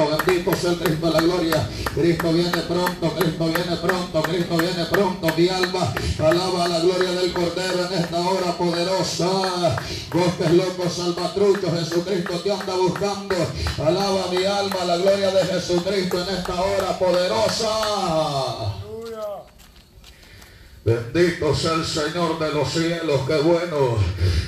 pronto, bendito sea el Cristo de la gloria. Cristo viene pronto, Cristo viene pronto, Cristo viene pronto. Mi alma alaba la gloria del Cordero en esta hora poderosa. Bosques locos, salvatruchos, Jesucristo te anda buscando. Alaba mi alma la gloria de Jesucristo en esta hora poderosa. Bendito sea el Señor de los cielos, qué bueno,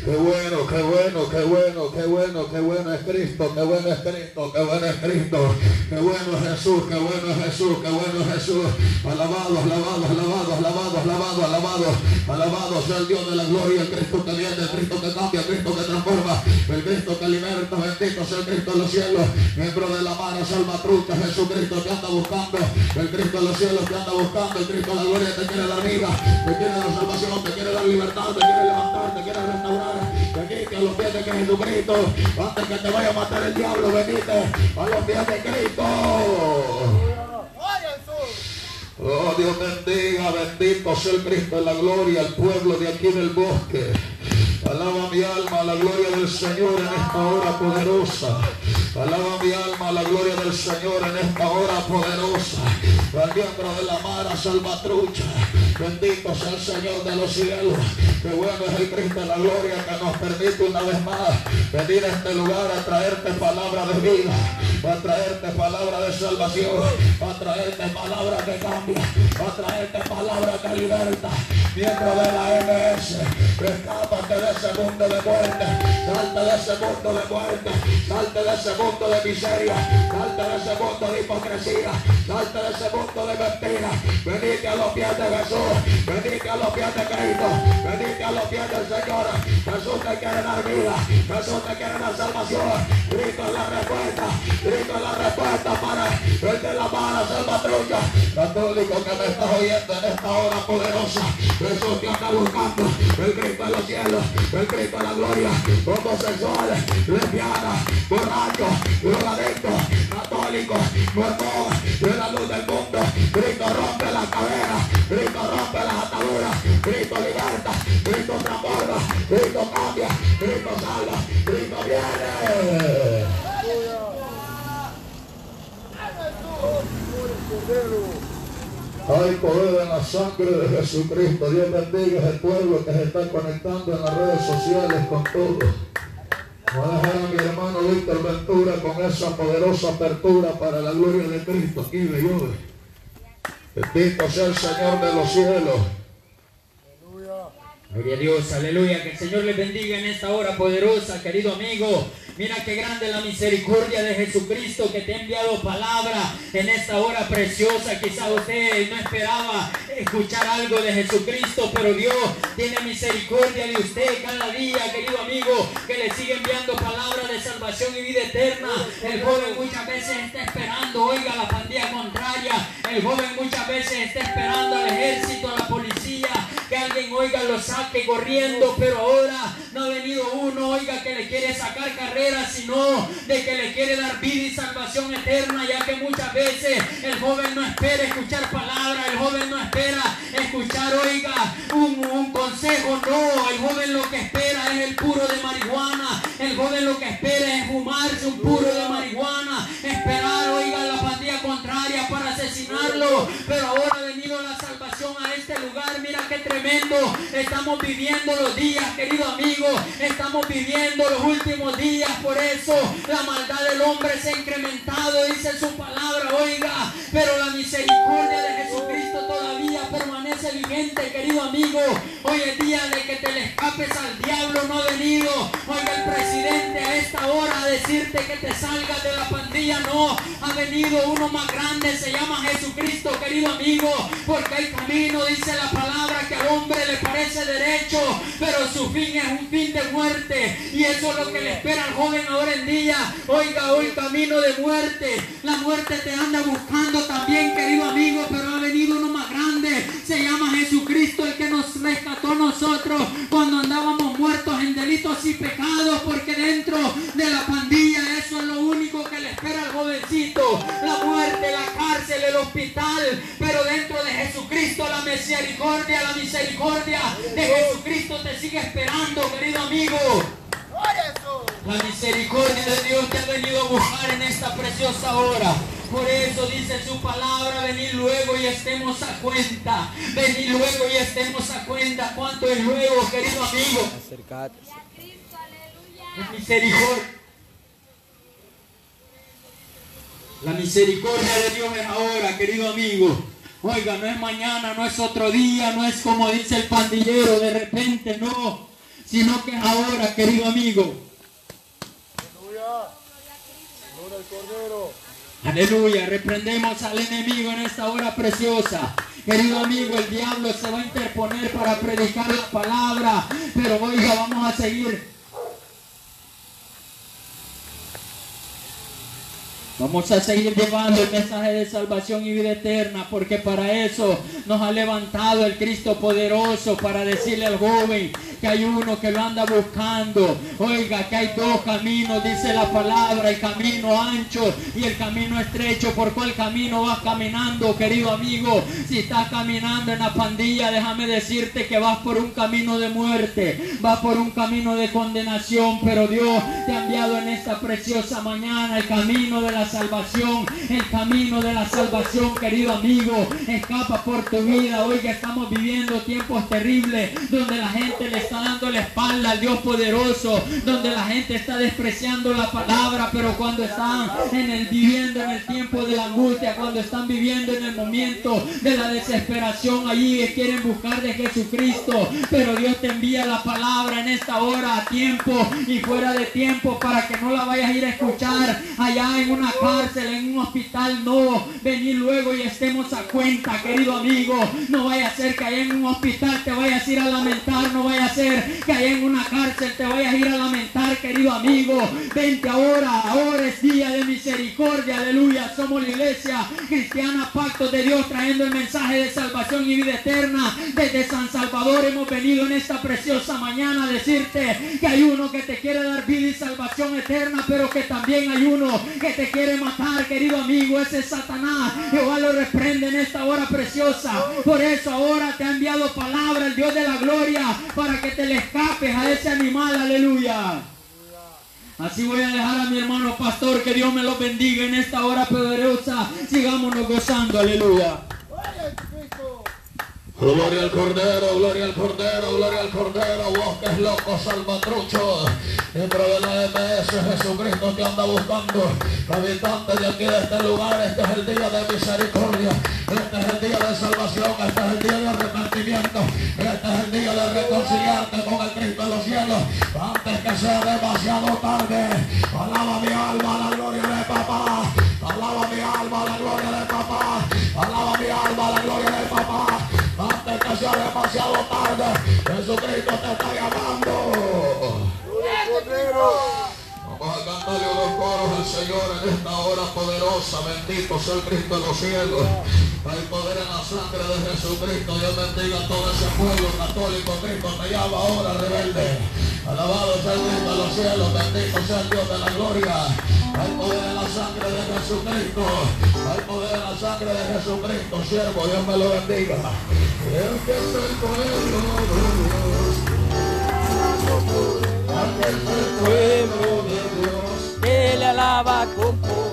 qué bueno, qué bueno, qué bueno, qué bueno, qué bueno es Cristo, qué bueno es Cristo, qué bueno es Cristo, qué bueno es Jesús, qué bueno es Jesús, qué bueno es Jesús. Alabado, alabado, alabado, alabado, alabado, alabado, alabado sea el Dios de la gloria, el Cristo que viene, el Cristo que cambia, el Cristo que transforma, el Cristo que liberta, bendito sea el Cristo de los cielos, miembro de la mano, salvatrucha, Jesucristo te anda buscando, el Cristo de los cielos te anda buscando, el Cristo de la gloria te quiere dar vida te quiere dar salvación, te quiere dar libertad, te quiere levantar, te quiere restaurar. Venite a los pies de Jesucristo, antes que te vaya a matar el diablo, venite a los pies de Cristo. Oh Dios bendiga, bendito sea el Cristo de la gloria, el pueblo de aquí del bosque. Alaba mi alma la gloria del Señor en esta hora poderosa. Alaba mi alma la gloria del Señor en esta hora poderosa. Al miembro de la mara salvatrucha. Bendito sea el Señor de los cielos. Qué bueno es el Cristo de la gloria que nos permite una vez más venir a este lugar a traerte palabra de vida, a traerte palabra de salvación, a traerte palabra que cambia, a traerte palabra que liberta. Miembro de la MS, escápate de ese mundo de muerte, salte de ese mundo de muerte, salte de ese mundo de miseria, salte de ese mundo de hipocresía, salte de ese mundo de mentira. Venite a los pies de Jesús, venite a los pies de Cristo, venite a los pies del Señor. Jesús te quiere dar vida, Jesús te quiere dar salvación. Cristo es la respuesta, Cristo es la respuesta para el de la mala salvatrucha. Católico que me estás oyendo en esta hora poderosa, Jesús te anda buscando, el Cristo de los cielos, el Cristo de la gloria, homosexuales, lesbianas, borrachos, drogadictos, católicos, mormón, de la luz del mundo. Cristo rompe la cadena, Cristo rompe las ataduras, Cristo liberta, Cristo transforma, Cristo cambia, Cristo salva, Cristo viene. Hay poder en la sangre de Jesucristo. Dios bendiga ese pueblo que se está conectando en las redes sociales con todo. Voy a a mi hermano Víctor Ventura con esa poderosa apertura para la gloria de Cristo. Aquí me llove. Bendito sea el Señor de los cielos. Gloria a Dios, aleluya. Que el Señor le bendiga en esta hora poderosa, querido amigo. Mira qué grande la misericordia de Jesucristo que te ha enviado palabra en esta hora preciosa. Quizá usted no esperaba escuchar algo de Jesucristo, pero Dios tiene misericordia de usted cada día, querido amigo, que le sigue enviando palabra de salvación y vida eterna. El joven muchas veces está esperando, oiga, la pandilla contraria. El joven muchas veces está esperando al ejército, a la policía, alguien, oiga, lo saque corriendo, pero ahora no ha venido uno, oiga, que le quiere sacar carrera sino de que le quiere dar vida y salvación eterna, ya que muchas veces el joven no espera escuchar palabras, el joven no espera escuchar, oiga, un, consejo, no, el joven lo que espera es el puro de marihuana, el joven lo que espera es fumarse un puro de marihuana, esperar, oiga, la pandilla contraria para asesinarlo, pero ahora ha venido la salvación a este lugar, mira qué estamos viviendo los días, querido amigo, estamos viviendo los últimos días, por eso la maldad del hombre se ha incrementado, dice su palabra, oiga, pero la misericordia de Jesucristo todavía permanece vigente, querido amigo. Hoy es día de que te le escapes al diablo, no ha venido. Oiga, el presidente a esta hora a decirte que te salgas de la pandilla, no. Ha venido uno más grande, se llama Jesucristo, querido amigo, porque hay camino, dice la palabra, que al hombre le parece derecho, pero su fin es un fin de muerte. Y eso es lo que le espera al joven ahora en día. Oiga, hoy camino de muerte. La muerte te anda buscando también, querido amigo, pero ha venido uno más grande. Se llama Jesucristo, el que nos rescató nosotros cuando andábamos muertos en delitos y pecados, porque dentro de la pandilla eso es lo único que le espera al jovencito. La muerte, la cárcel, el hospital, pero dentro de Jesucristo la misericordia, la misericordia de Jesucristo te sigue esperando, querido amigo. La misericordia de Dios te ha venido a buscar en esta preciosa hora. Por eso dice su palabra, venid luego y estemos a cuenta. Venid luego y estemos a cuenta. ¿Cuánto es luego, querido amigo? Acercate. La misericordia. La misericordia de Dios es ahora, querido amigo. Oiga, no es mañana, no es otro día, no es como dice el pandillero, de repente, no. Sino que es ahora, querido amigo. Aleluya, reprendemos al enemigo en esta hora preciosa. Querido amigo, el diablo se va a interponer para predicar la palabra, pero oiga, vamos a seguir Vamos a seguir llevando el mensaje de salvación y vida eterna, porque para eso nos ha levantado el Cristo poderoso, para decirle al joven que hay uno que lo anda buscando. Oiga, que hay dos caminos, dice la palabra, el camino ancho y el camino estrecho. ¿Por cuál camino vas caminando, querido amigo? Si estás caminando en la pandilla, déjame decirte que vas por un camino de muerte, vas por un camino de condenación, pero Dios te ha enviado en esta preciosa mañana el camino de la salvación, el camino de la salvación, querido amigo. Escapa por tu vida. Ya estamos viviendo tiempos terribles donde la gente le está dando la espalda al Dios poderoso, donde la gente está despreciando la palabra, pero cuando están en el viviendo en el tiempo de la angustia, cuando están viviendo en el momento de la desesperación, allí quieren buscar de Jesucristo, pero Dios te envía la palabra en esta hora a tiempo y fuera de tiempo para que no la vayas a ir a escuchar allá en una cárcel, en un hospital, no. Venir luego y estemos a cuenta, querido amigo. No vaya a ser que allá en un hospital te vayas a ir a lamentar, no vaya a ser que allá en una cárcel te vayas a ir a lamentar, querido amigo. Vente ahora, ahora es día de misericordia, aleluya. Somos la iglesia cristiana, pacto de Dios, trayendo el mensaje de salvación y vida eterna. Desde San Salvador hemos venido en esta preciosa mañana a decirte que hay uno que te quiere dar vida y salvación eterna, pero que también hay uno que te quiere matar, querido amigo, ese es Satanás. Jehová lo reprende en esta hora preciosa. Por eso ahora te ha enviado palabra el Dios de la gloria para que te le escapes a ese animal, aleluya. Así voy a dejar a mi hermano pastor, que Dios me lo bendiga en esta hora poderosa. Sigámonos gozando, aleluya. Gloria al Cordero, gloria al Cordero, gloria al Cordero, vos que es salvatrucho. Dentro de la MS Jesucristo te anda buscando. Habitante de aquí, de este lugar, este es el día de misericordia. Este es el día de salvación, este es el día de arrepentimiento. Este es el día de reconciliarte con el Cristo en los cielos. Antes que sea demasiado tarde. Alaba mi alma la gloria de papá. Alaba mi alma la gloria de papá. Alaba mi alma la gloria de papá. Sea demasiado tarde, Jesucristo te está llamando. Cantarle unos coros al Señor en esta hora poderosa. Bendito sea el Cristo en los cielos. Hay poder en la sangre de Jesucristo. Dios bendiga a todo ese pueblo católico. Cristo te llama ahora, rebelde. Alabado sea el Cristo en los cielos. Bendito sea el Dios de la gloria. Hay poder en la sangre de Jesucristo. Hay poder en la sangre de Jesucristo. Siervo, Dios me lo bendiga. El que pueblo el pueblo de Dios. Él alaba con poder.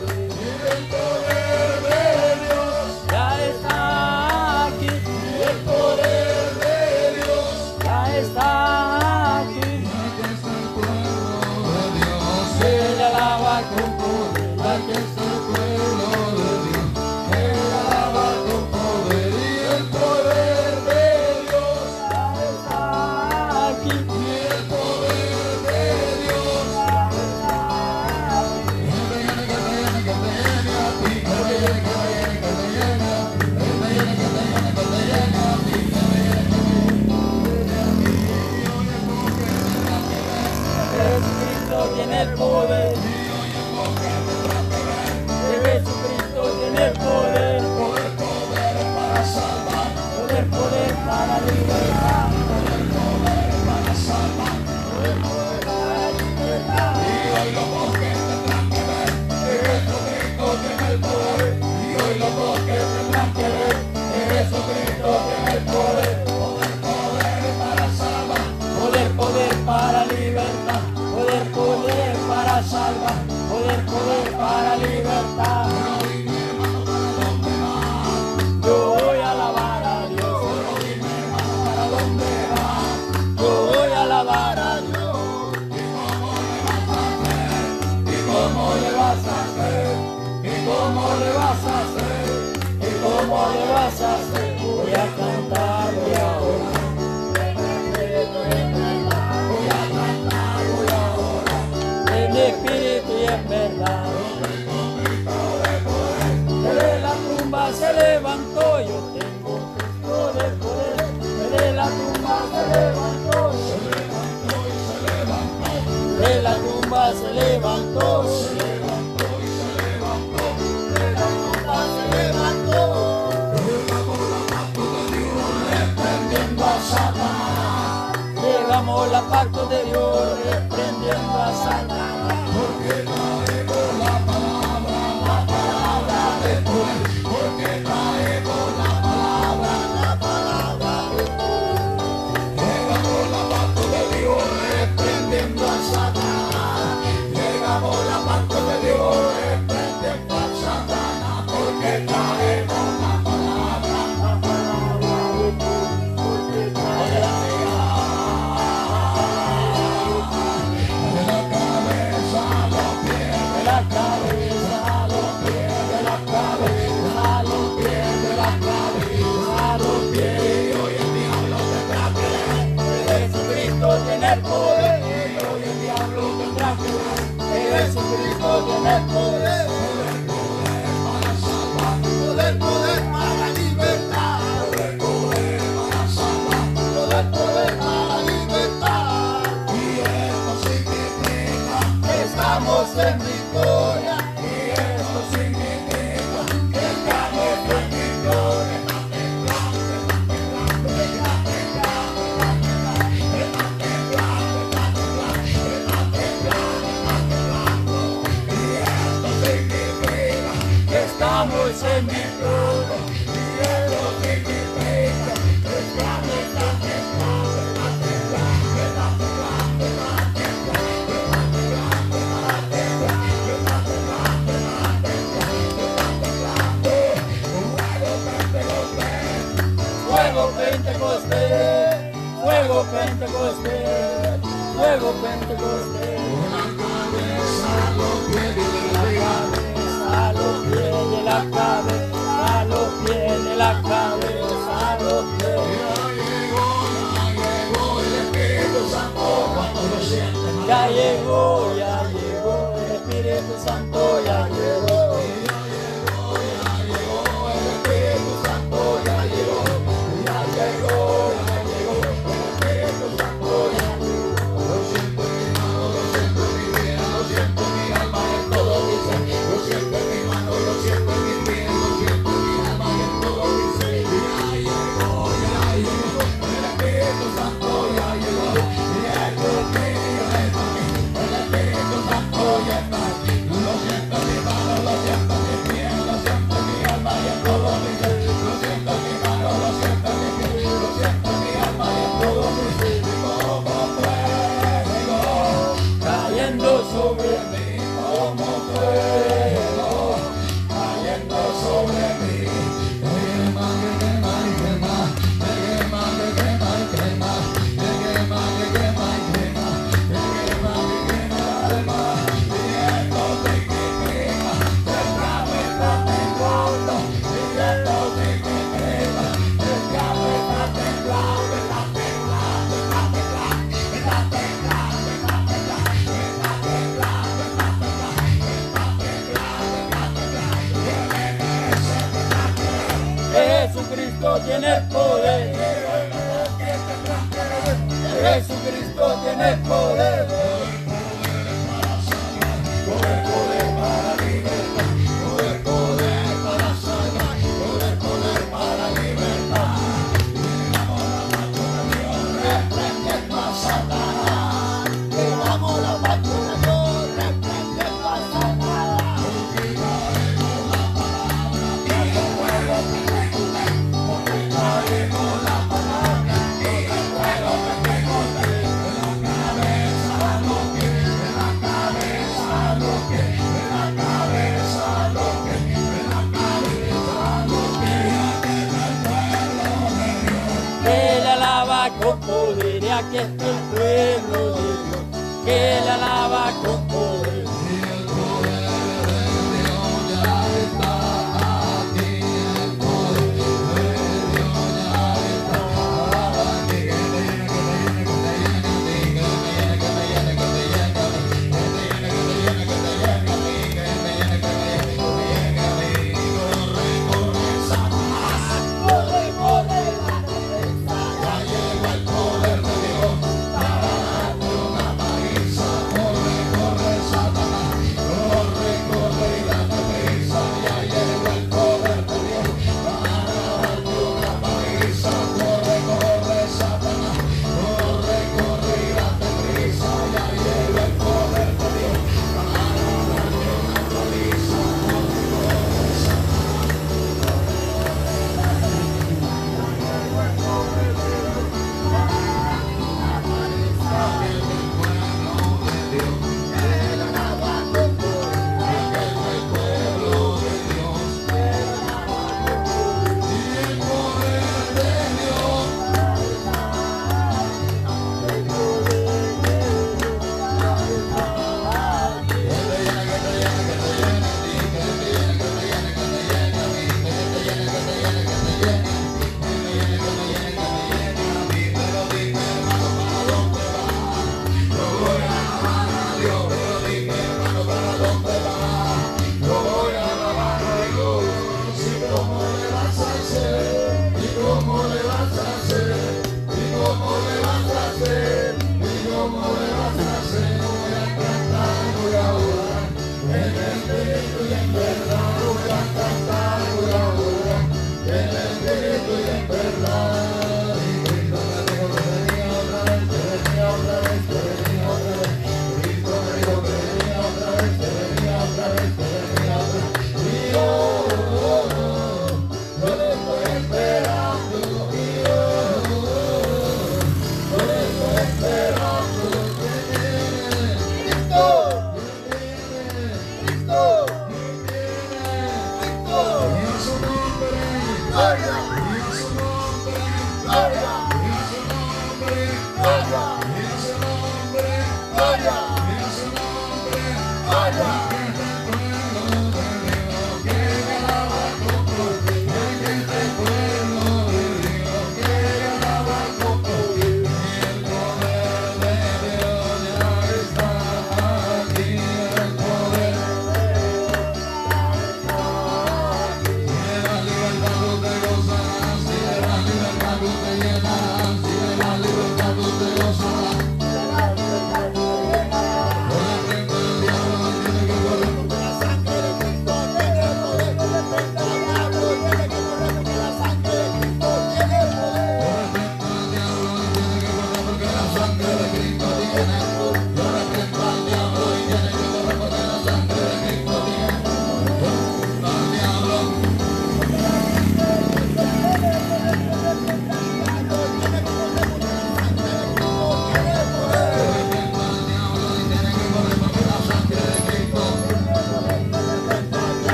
Pacto de Dios, reprendiendo a Satanás.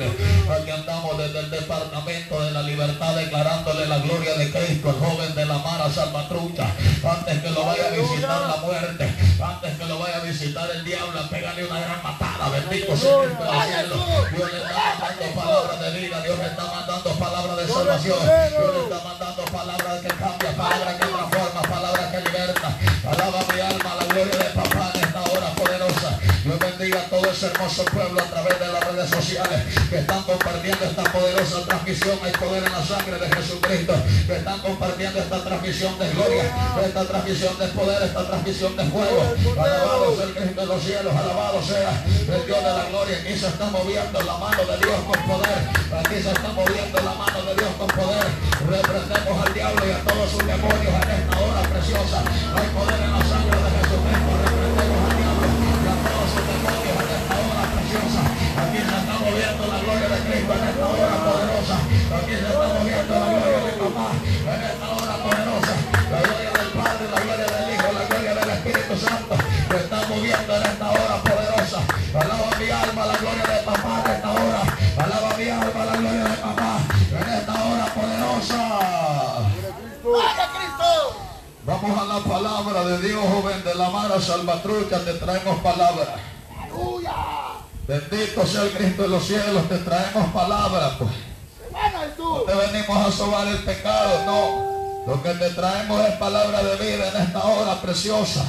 Sociales. Aquí andamos desde el departamento de la libertad declarándole la gloria de Cristo, el joven de la Mara Salvatrucha. Antes que lo vaya a visitar la muerte, antes que lo vaya a visitar el diablo, pégale una gran matada. Bendito sea el cielo. Dios le está mandando palabras de vida. Dios le está mandando palabras de salvación. Dios le está mandando palabras que cambia, ese hermoso pueblo a través de las redes sociales que están compartiendo esta poderosa transmisión. Hay poder en la sangre de Jesucristo. Que están compartiendo esta transmisión de gloria, esta transmisión de poder, esta transmisión de fuego. Alabado sea el Cristo de los cielos, alabado sea el Dios de la gloria. Aquí se está moviendo la mano de Dios con poder. Aquí se está moviendo la mano de Dios con poder. Reprendemos al diablo y a todos sus demonios en esta hora preciosa. Hay poder sangre de Jesucristo. Reprendemos al diablo y a todos sus demonios en esta hora preciosa. Aquí se está moviendo la gloria de Cristo en esta hora poderosa. Aquí se está moviendo la gloria de papá en esta hora poderosa. La gloria del Padre, la gloria del Hijo, la gloria del Espíritu Santo. Se está moviendo en esta hora poderosa. Alaba mi alma la gloria de papá en esta hora. Alaba mi alma la gloria de papá en esta hora poderosa. Vamos a la palabra de Dios, joven de la Mara Salvatrucha, te traemos palabra. Bendito sea el Cristo de los cielos, te traemos palabra, pues. No te venimos a sobar el pecado, no. Lo que te traemos es palabra de vida en esta hora preciosa.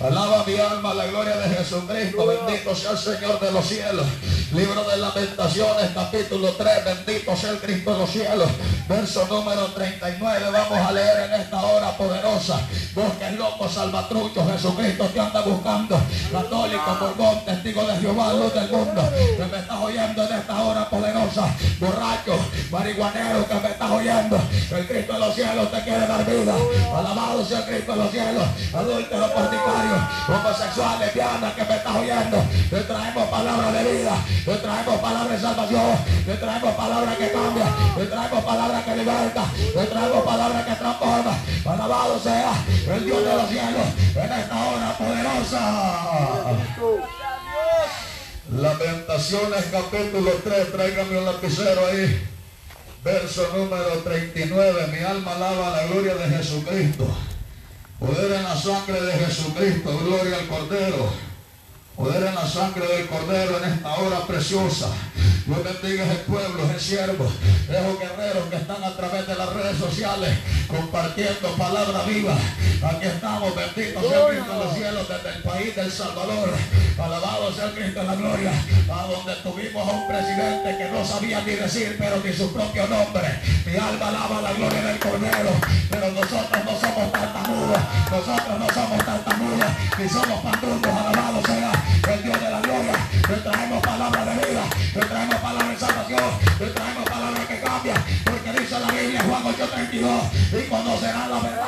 Alaba mi alma la gloria de Jesucristo. Bendito sea el Señor de los cielos. Libro de Lamentaciones, capítulo 3. Bendito sea el Cristo de los cielos. Verso número 39. Vamos a leer en esta hora poderosa. Vos que loco, salvatrucho, Jesucristo te anda buscando. Católico, borbón, testigo de Jehová, luz del mundo. Que me estás oyendo en esta hora poderosa. Borracho, marihuanero que me estás oyendo. El Cristo de los cielos te quiere dar vida. Alabado sea el Cristo de los cielos. Adúltero, fornicario, homosexual, lesbiana que me estás oyendo. Te traemos palabra de vida. Te traemos palabra de salvación. Te traemos palabra que cambia. Te traemos palabra que liberta. Te traemos palabra que transforma. Alabado sea el Dios de los cielos en esta hora poderosa. Lamentaciones capítulo 3, tráigame un lapicero ahí. Verso número 39, mi alma alaba la gloria de Jesucristo. Poder en la sangre de Jesucristo, gloria al Cordero. Poder en la sangre del Cordero en esta hora preciosa. Dios bendiga ese pueblo, ese siervo, esos guerreros que están a través de las redes sociales compartiendo palabra viva. Aquí estamos, bendito sea Cristo de los cielos desde el país del Salvador. Alabado sea el Cristo de la gloria. A donde tuvimos a un presidente que no sabía ni decir, pero ni su propio nombre. Mi alma alaba la gloria del Cordero. Pero nosotros no somos tartamudos. Nosotros no somos tartamudos. Ni somos pandurcos. Alabado sea Le traemos palabra de vida. Le traemos palabra de salvación. Le traemos palabra que cambia. Porque dice la Biblia, Juan 8:32. Y conocerán la verdad.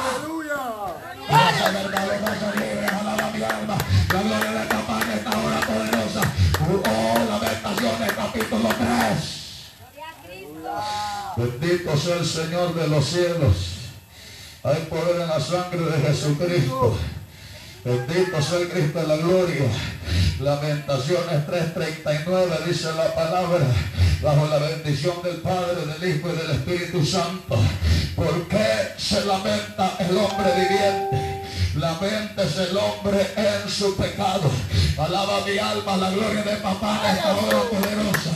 Esa verdad los hace libres, alaba mi alma. La gloria de papá en esta hora poderosa. Oh, lamentaciones, capítulo 3. Bendito sea el Señor de los cielos. Hay poder en la sangre de Jesucristo. Bendito sea el Cristo de la gloria. Lamentaciones 3:39 dice la palabra. Bajo la bendición del Padre, del Hijo y del Espíritu Santo. ¿Por qué se lamenta el hombre viviente? Lamentese el hombre en su pecado. Alaba mi alma la gloria de papá en esta hora poderosa.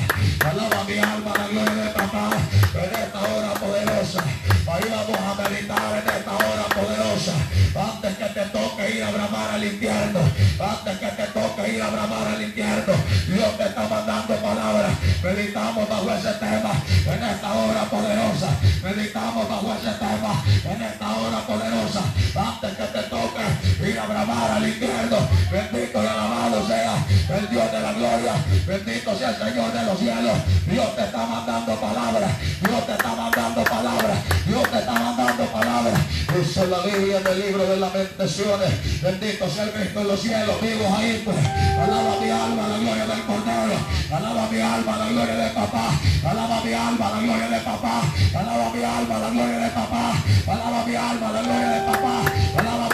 Alaba mi alma la gloria de papá en esta hora poderosa. Ahí vamos a meditar en esta hora poderosa. Antes que te toque ir a bramar al infierno. Antes que te toque ir a bramar al infierno. Dios te está mandando palabras. Meditamos bajo ese tema en esta hora poderosa. Meditamos bajo ese tema en esta hora poderosa. Antes que te toque ir a bramar al infierno. Bendito y alabado sea el Dios de la gloria. Bendito sea el Señor de los cielos. Dios te está mandando palabras. Dios te está mandando palabras. Dios te está mandando palabras. Dice la Biblia en el libro de lamentaciones. Bendito sea el Cristo de los cielos. Vivos ahí pues. Alaba mi alma la gloria del Cordero. Alaba mi alma la gloria de papá. Alaba mi alma la gloria de papá. Alaba mi alma la gloria de papá. Alaba mi alma la gloria de papá. Alaba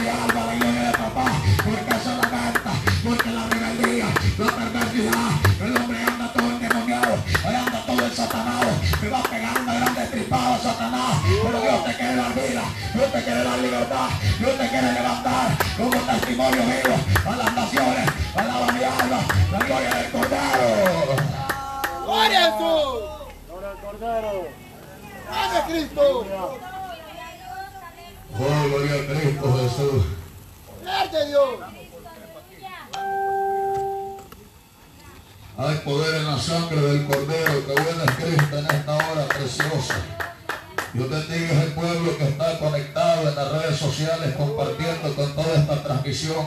quiere dar vida. Dios te quiere dar libertad. Dios te quiere levantar como testimonio vivo a las naciones. Alaba mi alma. La gloria del Cordero. ¡Gloria a Jesús! ¡Ame Cristo! Oh, gloria a Cristo Jesús. ¡Gloria a Dios! Hay poder en la sangre del Cordero que buena es Cristo en esta hora preciosa. Dios bendiga a ese pueblo que está conectado en las redes sociales compartiendo con toda esta transmisión.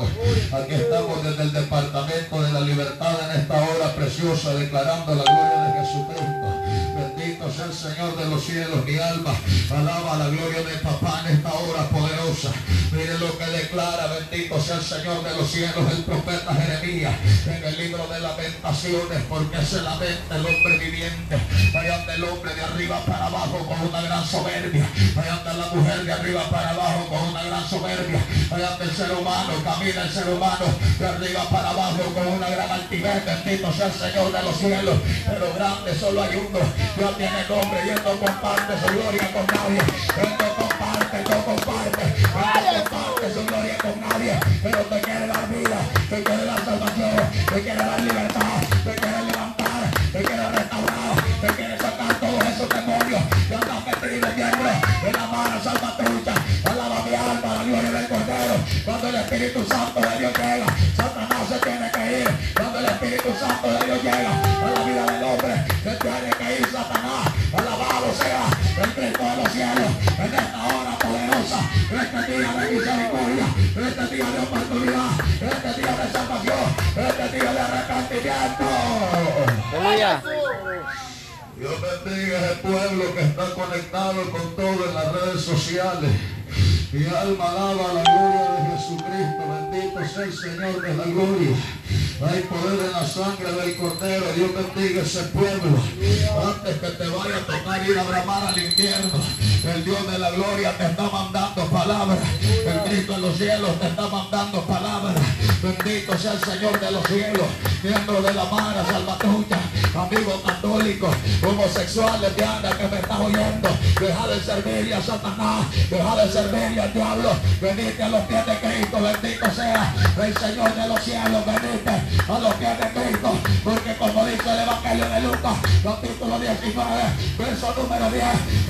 Aquí estamos desde el Departamento de la Libertad en esta hora preciosa declarando la gloria de Jesucristo. Bendito sea el Señor de los cielos, mi alma. Alaba la gloria de papá en esta hora poderosa. Mire lo que declara, bendito sea el Señor de los cielos, el profeta Jeremías en el libro de lamentaciones, porque se lamenta el hombre viviente. Ahí anda el hombre de arriba para abajo con una gran soberbia. Ahí anda la mujer de arriba para abajo con una gran soberbia. Ahí anda el ser humano, camina el ser humano de arriba para abajo con una gran altivez. Bendito sea el Señor de los cielos. Pero grande solo hay uno. Dios tiene nombre y él no comparte su gloria con nadie. Él no comparte, no comparte. Él no comparte su gloria con nadie. Pero te quiere dar vida, te quiere dar salvación, te quiere dar libertad, de la mano salvatrucha. Alaba mi alma, la gloria del Cordero. Cuando el Espíritu Santo de Dios llega, Satanás se tiene que ir. Cuando el Espíritu Santo de Dios llega a la vida del hombre, se tiene que ir Satanás. Alabado sea el Cristo de los cielos en esta hora poderosa, este día de misericordia, este día de oportunidad, este día de salvación, este día de arrepentimiento. Dios bendiga a ese pueblo que está conectado con todo en las redes sociales. Mi alma alaba la gloria de Jesucristo. Bendito sea el Señor de la gloria. Hay poder en la sangre del Cordero. Dios bendiga ese pueblo. Antes que te vaya a tocar ir a bramar al infierno. El Dios de la gloria te está mandando palabra. El Cristo de los cielos te está mandando palabra. Bendito sea el Señor de los cielos. Miembro de la Mara Salvatrucha. Amigos católicos, homosexuales, Diana, que me estás oyendo. Deja de servirle a Satanás. Deja de servirle al diablo. Venite a los pies de Cristo. Bendito sea el Señor de los cielos. Venite a los pies de Cristo. Porque como dice el Evangelio de Lucas, capítulo 19, verso número 10,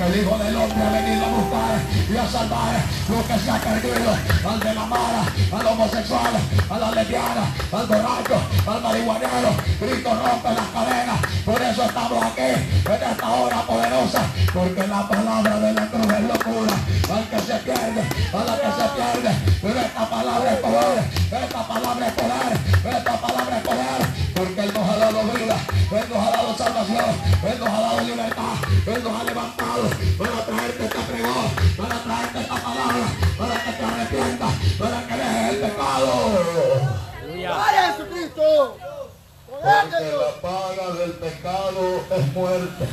el Hijo del Hombre ha venido a buscar y a salvar lo que se ha perdido. Al de la mara, al homosexual, a la lesbiana, al borracho, al marihuanero. Cristo rompe las cadenas. Por eso estamos aquí en esta hora poderosa. Porque la palabra de la cruz es locura. Al que se pierde, a la que se pierde. Pero esta palabra es poder. Esta palabra es poder. Esta palabra es poder. Porque Él nos ha dado vida. Él nos ha dado salvación. Él nos ha dado libertad. Él nos ha levantado para traerte este pregón. Para traerte esta palabra. Para que te arrepientas. Para que dejes el pecado. ¡Gloria a Jesucristo! ¡Poder de Porque la paga del pecado es muerte.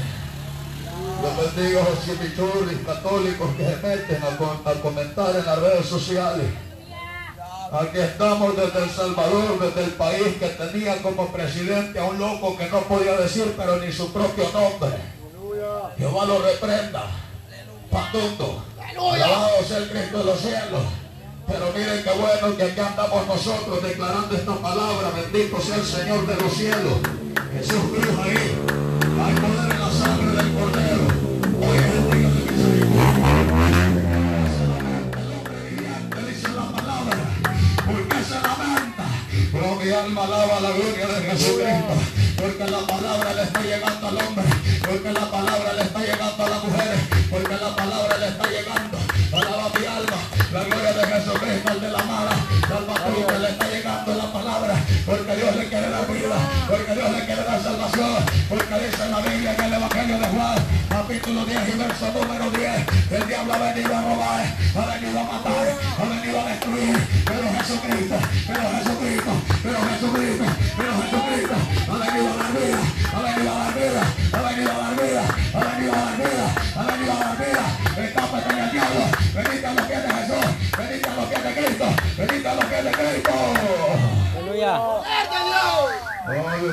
Yo bendigo a los católicos que se meten a, a comentar en las redes sociales. Aquí estamos desde El Salvador, desde el país que tenía como presidente a un loco que no podía decir pero ni su propio nombre. Jehová lo reprenda. Patundo. Alabado sea el Cristo de los cielos. Pero miren qué bueno que aquí andamos nosotros declarando esta palabra. Bendito sea el Señor de los cielos. Jesús Cristo ahí. Alma alaba la gloria de Jesucristo. Porque la palabra le está llegando al hombre. Porque la palabra le está llegando a la mujer. Porque la palabra le está llegando. Alaba mi alma. La gloria de Jesucristo, al de la mala. Salvatrucha le está llegando la palabra. Porque Dios le quiere dar vida. Porque Dios le quiere dar salvación. Porque dice en la Biblia en el Evangelio de Juan, capítulo 10 y verso número 10. El diablo ha venido a robar. Ha venido a matar. Ha venido a destruir. Pero Jesucristo. Pero Jesucristo. Pero Jesucristo. Pero Jesucristo. Ha venido a dar vida. Ha venido a dar vida. Ha venido a dar vida. Ha venido a dar vida. Ha venido a dar vida. Escápate en el diablo. Venite a los pies de Jesús. Venite a los pies de Cristo. Venite a los pies de Cristo. Aleluya.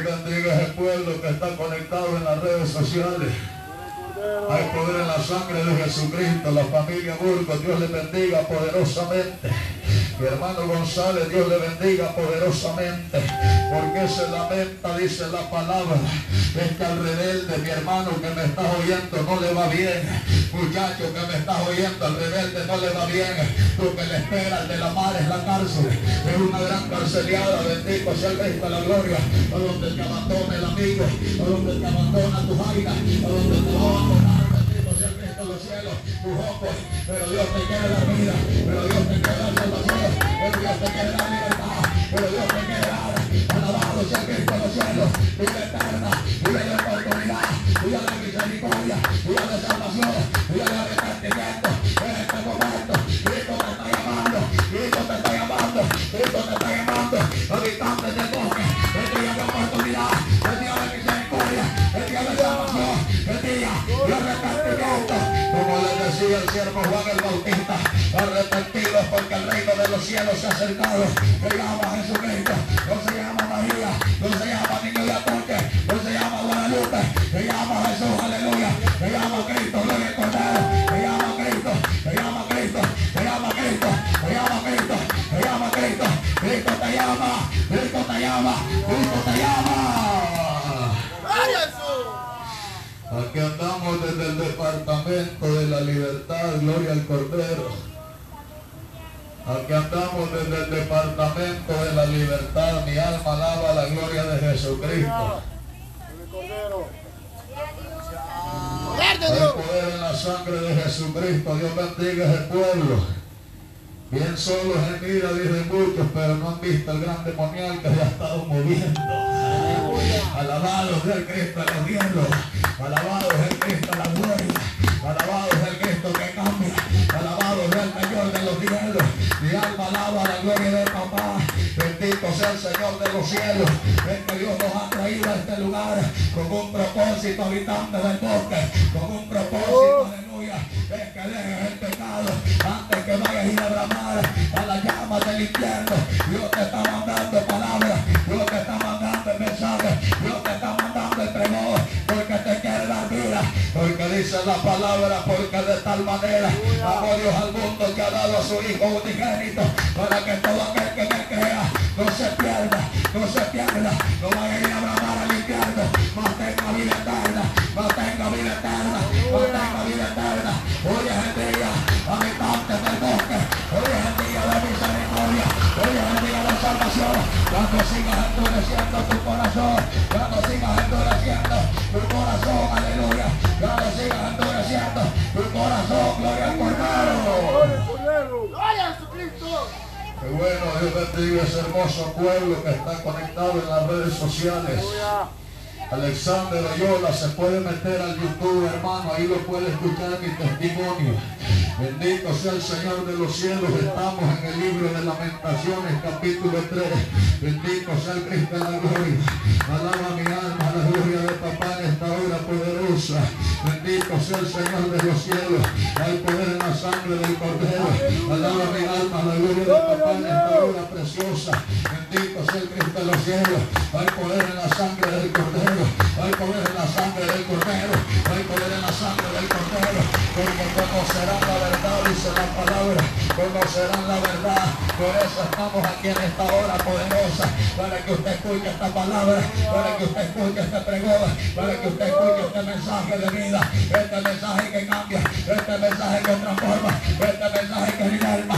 Bendiga ese pueblo que está conectado en las redes sociales. Hay poder en la sangre de Jesucristo. La familia Burgos, Dios le bendiga poderosamente. Mi hermano González, Dios le bendiga poderosamente. Porque se lamenta, dice la palabra. Es que al rebelde, mi hermano que me estás oyendo, no le va bien. Muchacho que me estás oyendo, al rebelde no le va bien. Porque le espera al de la mar es la cárcel. Es una gran carceliada, bendito sea el Cristo de la gloria. A donde te abandona el amigo, a donde te abandona tu vaina, a donde te va tus ojos. Pero Dios te quiere dar vida, pero Dios te quiere dar salvación, pero Dios te quiere dar libertad, pero Dios te quiere dar. Alabado sea Cristo de los cielos, vida eterna, cielos se ha acercado. Se llama Jesucristo, no se llama María, no se llama Niño de Atoque, no se llama Guadalupe, se llama Jesús, aleluya, se llama Cristo, gloria al Cordero, se llama Cristo, se llama Cristo, se llama Cristo, se llama Cristo, se llama Cristo, Cristo te llama, Cristo te llama, Cristo te llama. Aquí andamos desde el departamento de la libertad, gloria al Cordero. Desde el departamento de la libertad, mi alma alaba la gloria de Jesucristo. El. ¡Poder en la sangre de Jesucristo, Dios bendiga ese pueblo. Bien solo se mira, dicen muchos, pero no han visto el gran demonial que se ha estado moviendo. Alabado sea el Cristo de los cielos. Alabado sea el Cristo de la gloria. Alabado sea el Cristo que cambia. Alabado sea el Señor de los cielos. Mi alma alaba la gloria de papá. Bendito sea el Señor de los cielos. Es que Dios nos ha traído a este lugar con un propósito habitante del bosque. Con un propósito, aleluya. es que dejes el pecado antes que vayas a ir a bramar a la llama del infierno. Dios te está mandando palabras, Dios porque dice la palabra, porque de tal manera amó Dios al mundo que ha dado a su Hijo unigénito, para que todo aquel que me crea no se pierda, no se pierda, no vaya a ir a bramar al infierno, mas tenga vida eterna, mas tenga vida eterna, mas tenga vida eterna. Hoy es el día, habitantes del bosque, hoy es el día de misericordia, hoy es el día de salvación. Cuando sigas endureciendo tu Qué bueno, Dios bendiga ese hermoso pueblo que está conectado en las redes sociales. Alexander Ayola se puede meter al YouTube, hermano, ahí lo puede escuchar mi testimonio. Bendito sea el Señor de los cielos. Estamos en el libro de Lamentaciones, capítulo 3. Bendito sea el Cristo de la gloria. Alaba mi alma la gloria de papá en esta hora poderosa. Bendito sea el Señor de los cielos. Hay poder en la sangre del Cordero. Alaba mi alma la gloria de papá en esta hora preciosa. Bendito sea el Cristo de los cielos. Hay poder en la sangre del Cordero. Hay poder en la sangre del Cordero. Hay poder en la. Porque conocerán la verdad, dice la palabra. Conocerán la verdad. Por eso estamos aquí en esta hora poderosa. Para que usted escuche esta palabra. Para que usted escuche este pregón. Para que usted escuche este mensaje de vida. Este mensaje que cambia. Este mensaje que transforma. Este mensaje que liberma.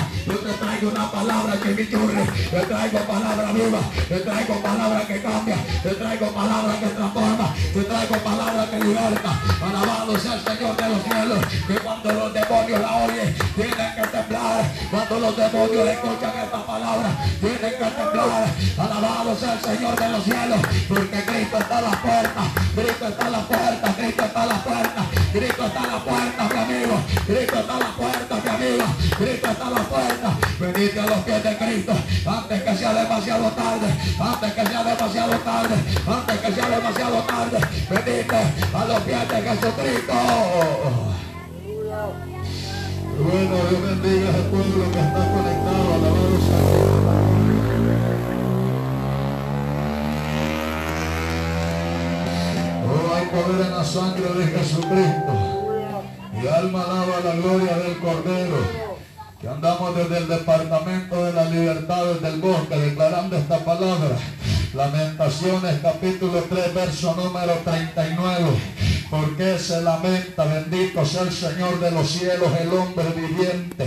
Traigo una palabra que me churre. Te traigo palabra viva. Te traigo palabra que cambia. Te traigo palabra que transforma. Te traigo palabra que liberta. Alabado sea el Señor de los cielos. Que cuando los demonios la oyen, tienen que temblar. Cuando los demonios escuchan esta palabra, tienen que temblar. Alabado sea el Señor de los cielos. Porque Cristo está a la puerta. Cristo está a la puerta. Cristo está a la puerta. Cristo está a la puerta, mi amigo. Cristo está a la puerta, Cristo está la puerta. Venite a los pies de Cristo. Antes que sea demasiado tarde. Antes que sea demasiado tarde. Antes que sea demasiado tarde. Venite a los pies de Jesucristo. Bueno, Dios bendiga al pueblo que está conectado. Alabado sea. Oh, hay poder en la sangre de Jesucristo. Mi alma alaba la gloria del Cordero. Que andamos desde el departamento de la libertad desde el bosque declarando esta palabra. Lamentaciones capítulo 3 verso número 39. ¿Por qué se lamenta? Bendito sea el Señor de los cielos, el hombre viviente.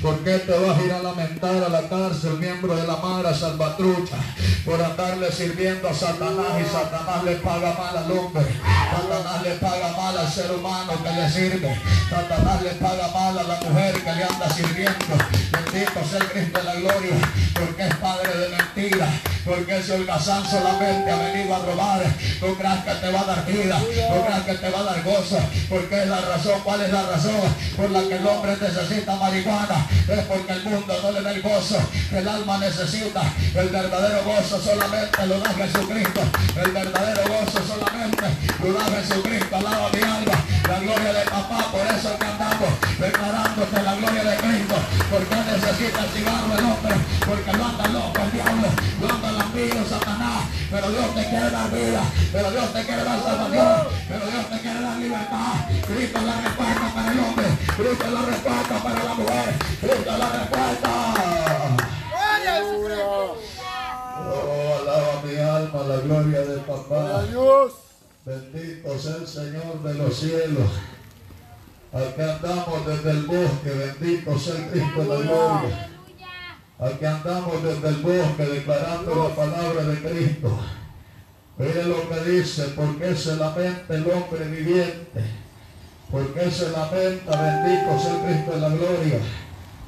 ¿Por qué te vas a ir a lamentar a la cárcel, miembro de la Mara Salvatrucha? Por andarle sirviendo a Satanás y Satanás le paga mal al hombre. Satanás le paga mal al ser humano que le sirve. Satanás le paga mal a la mujer que le anda sirviendo. Bendito sea el Cristo de la gloria, porque es padre de mentira. Porque ese holgazán solamente ha venido a robar. No creas que te va a dar vida, no creas que te va a dar gozo. Porque es la razón, ¿cuál es la razón por la que el hombre necesita marihuana? Es porque el mundo no le da el gozo el alma necesita. El verdadero gozo solamente lo da Jesucristo. El verdadero gozo solamente lo da Jesucristo. Alaba mi alma, la gloria de papá. Por eso que andamos la gloria de Cristo. Porque necesita cigarro el hombre. Porque lo anda loco el diablo. Lo anda lambido Satanás. Pero Dios te quiere dar vida. Pero Dios te quiere dar salvación. Pero Dios te quiere dar libertad. Cristo es la respuesta para el hombre. Cristo es la respuesta para la mujer. Cristo es la respuesta. Oh, alaba mi alma la gloria de papá. Dios. Bendito sea el Señor de los cielos. Aquí andamos desde el bosque, bendito sea el Cristo de la gloria. Aquí andamos desde el bosque declarando la palabra de Cristo. Mire lo que dice, ¿por qué se lamenta el hombre viviente? ¿Por qué se lamenta, bendito sea Cristo de la gloria?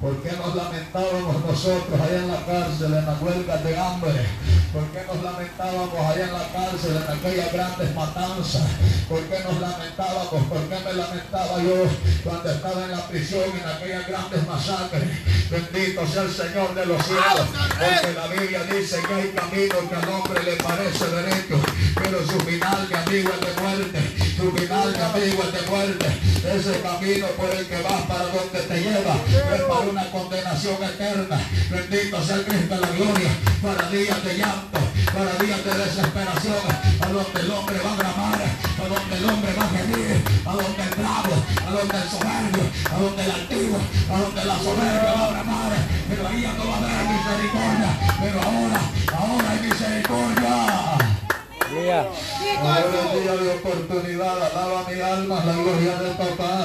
¿Por qué nos lamentábamos nosotros allá en la cárcel, en las huelgas de hambre? ¿Por qué nos lamentábamos allá en la cárcel, en aquellas grandes matanzas? ¿Por qué nos lamentábamos? ¿Por qué me lamentaba yo cuando estaba en la prisión, en aquellas grandes masacres? Bendito sea el Señor de los cielos. Porque la Biblia dice que hay camino que al hombre le parece derecho, pero su final, mi amigo, es de muerte. Tu final, mi amigo, es de muerte. Ese camino por el que vas para donde te lleva es para una condenación eterna. Bendito sea el Cristo la gloria. Para días de llanto, para días de desesperación, a donde el hombre va a bramar, a donde el hombre va a venir, a donde el bravo, a donde el soberbio, a donde el antiguo, a donde la soberbia va a bramar. Pero ahí ya no va a haber misericordia. Pero ahora, ahora hay misericordia. Aleluya. Ahora día de oportunidad, alaba mi alma la gloria del papá.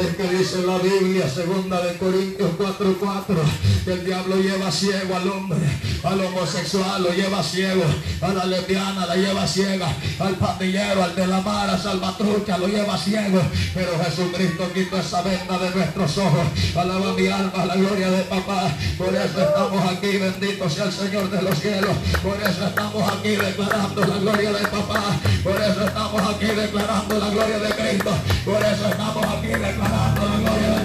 Es que dice la Biblia, segunda de Corintios 4:4, que el diablo lleva ciego al hombre, al homosexual lo lleva ciego, a la lesbiana la lleva ciega, al pandillero, al de la mara, salvatrucha lo lleva ciego, pero Jesucristo quitó esa venda de nuestros ojos. Alaba mi alma la gloria del papá. Por eso estamos aquí, bendito sea el Señor de los cielos. Por eso estamos aquí declarando la gloria del papá. Por eso estamos aquí declarando la gloria de Cristo. Por eso estamos aquí declarando la gloria del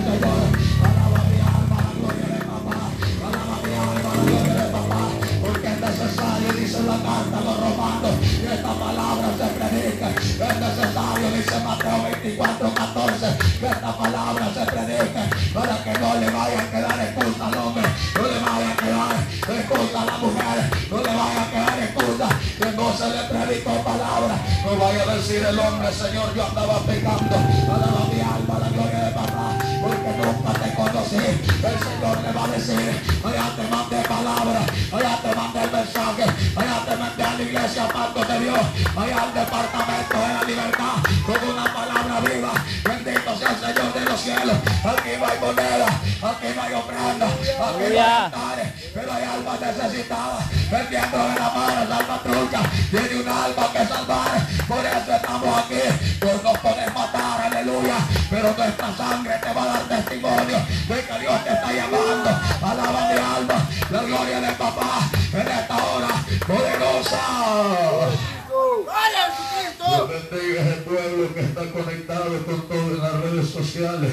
Señor, yo andaba pecando. Alaba mi alma la gloria de papá, porque nunca te conocí. El Señor le va a decir, allá te mandé palabra, allá te mandé el mensaje, allá te mandé a la iglesia, Pacto de Dios, allá al departamento de la libertad, con una palabra viva. Bendito sea el Señor de los cielos. Aquí no hay moneda, aquí no hay ofrenda, aquí no hay altares, pero hay almas necesitadas. Miembro de la mano, salva trucha, tiene un alma que salvar. Por estamos aquí. Pues nos podemos matar, aleluya. Pero nuestra sangre te va a dar testimonio de que Dios te está llamando. Alaba mi alma, la gloria de papá en esta hora poderosa. ¡Gloria a Dios bendiga ese pueblo que está conectado con todo en las redes sociales.